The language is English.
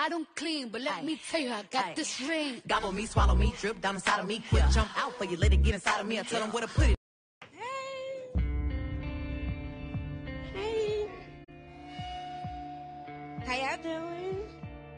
I don't clean, but let me tell you, I got this ring. Gobble me, swallow me, drip down inside of me, quick jump out for you, let it get inside of me. I tell them where to put it. Hey. How y'all doing?